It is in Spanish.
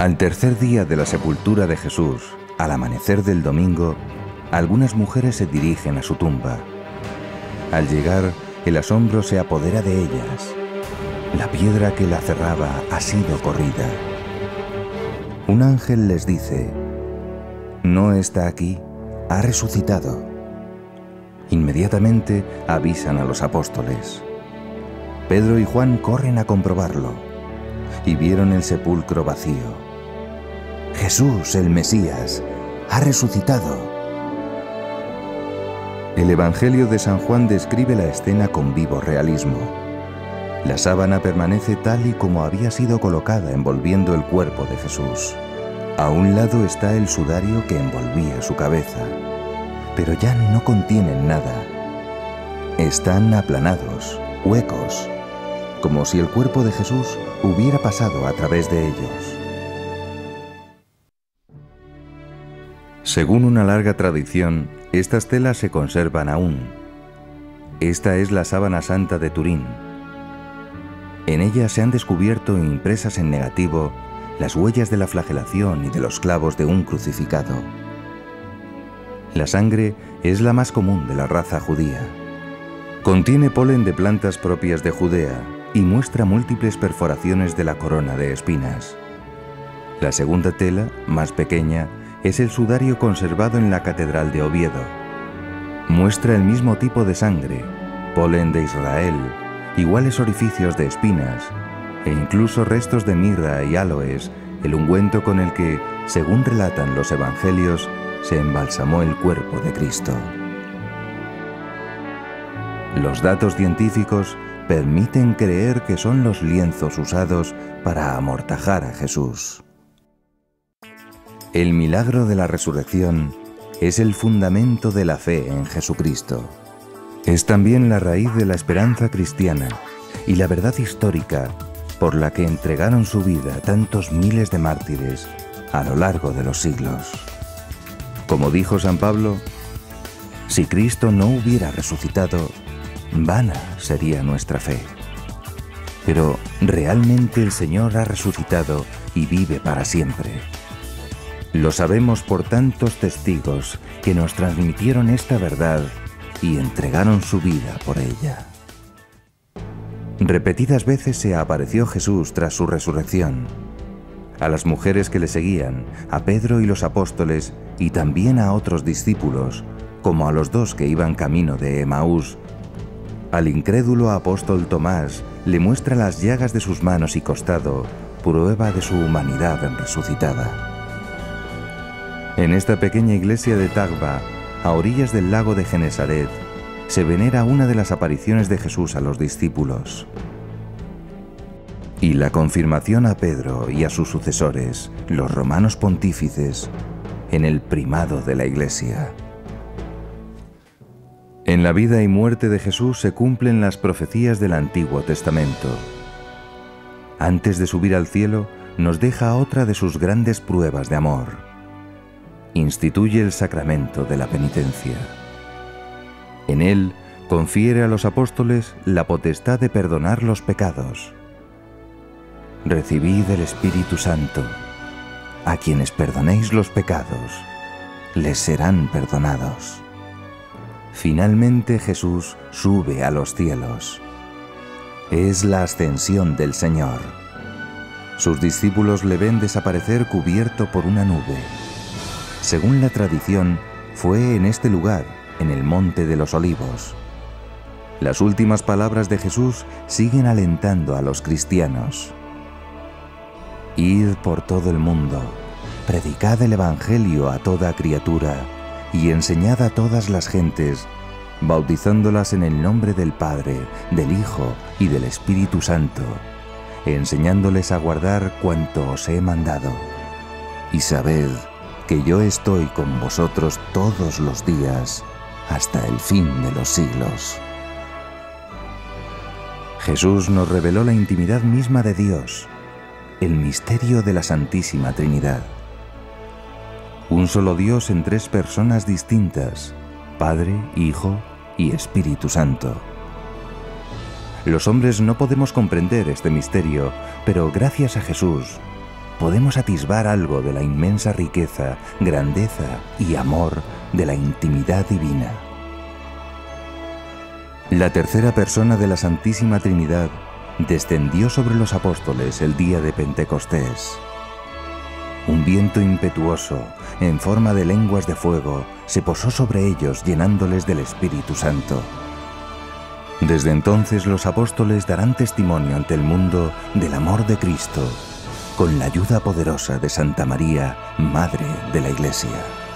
Al tercer día de la sepultura de Jesús, al amanecer del domingo, algunas mujeres se dirigen a su tumba. Al llegar, el asombro se apodera de ellas. La piedra que la cerraba ha sido corrida. Un ángel les dice, no está aquí, ha resucitado. Inmediatamente avisan a los apóstoles. Pedro y Juan corren a comprobarlo y vieron el sepulcro vacío. Jesús, el Mesías, ha resucitado. El Evangelio de San Juan describe la escena con vivo realismo. La sábana permanece tal y como había sido colocada envolviendo el cuerpo de Jesús. A un lado está el sudario que envolvía su cabeza, pero ya no contienen nada. Están aplanados, huecos, como si el cuerpo de Jesús hubiera pasado a través de ellos. Según una larga tradición, estas telas se conservan aún. Esta es la sábana santa de Turín. En ella se han descubierto impresas en negativo las huellas de la flagelación y de los clavos de un crucificado. La sangre es la más común de la raza judía. Contiene polen de plantas propias de Judea y muestra múltiples perforaciones de la corona de espinas. La segunda tela, más pequeña, es el sudario conservado en la Catedral de Oviedo. Muestra el mismo tipo de sangre, polen de Israel, iguales orificios de espinas e incluso restos de mirra y aloes, el ungüento con el que, según relatan los evangelios, se embalsamó el cuerpo de Cristo. Los datos científicos permiten creer que son los lienzos usados para amortajar a Jesús. El milagro de la resurrección es el fundamento de la fe en Jesucristo. Es también la raíz de la esperanza cristiana y la verdad histórica por la que entregaron su vida tantos miles de mártires a lo largo de los siglos. Como dijo San Pablo, si Cristo no hubiera resucitado, vana sería nuestra fe. Pero realmente el Señor ha resucitado y vive para siempre. Lo sabemos por tantos testigos que nos transmitieron esta verdad y entregaron su vida por ella. Repetidas veces se apareció Jesús tras su resurrección. A las mujeres que le seguían, a Pedro y los apóstoles y también a otros discípulos, como a los dos que iban camino de Emaús. Al incrédulo apóstol Tomás le muestra las llagas de sus manos y costado, prueba de su humanidad resucitada. En esta pequeña iglesia de Tagba, a orillas del lago de Genesaret, se venera una de las apariciones de Jesús a los discípulos. Y la confirmación a Pedro y a sus sucesores, los romanos pontífices, en el primado de la iglesia. En la vida y muerte de Jesús se cumplen las profecías del Antiguo Testamento. Antes de subir al cielo, nos deja otra de sus grandes pruebas de amor instituye el sacramento de la penitencia. En él confiere a los apóstoles la potestad de perdonar los pecados. Recibid el Espíritu Santo. A quienes perdonéis los pecados, les serán perdonados. Finalmente Jesús sube a los cielos. Es la ascensión del Señor. Sus discípulos le ven desaparecer cubierto por una nube. Según la tradición, fue en este lugar, en el Monte de los Olivos. Las últimas palabras de Jesús siguen alentando a los cristianos. Id por todo el mundo, predicad el Evangelio a toda criatura y enseñad a todas las gentes, bautizándolas en el nombre del Padre, del Hijo y del Espíritu Santo, enseñándoles a guardar cuanto os he mandado. Y sabed que yo estoy con vosotros todos los días hasta el fin de los siglos. Jesús nos reveló la intimidad misma de Dios, el misterio de la Santísima Trinidad. Un solo Dios en tres personas distintas, Padre, Hijo y Espíritu Santo. Los hombres no podemos comprender este misterio, pero gracias a Jesús podemos atisbar algo de la inmensa riqueza, grandeza y amor de la intimidad divina. La tercera persona de la Santísima Trinidad descendió sobre los apóstoles el día de Pentecostés. Un viento impetuoso, en forma de lenguas de fuego, se posó sobre ellos llenándoles del Espíritu Santo. Desde entonces los apóstoles darán testimonio ante el mundo del amor de Cristo, con la ayuda poderosa de Santa María, Madre de la Iglesia.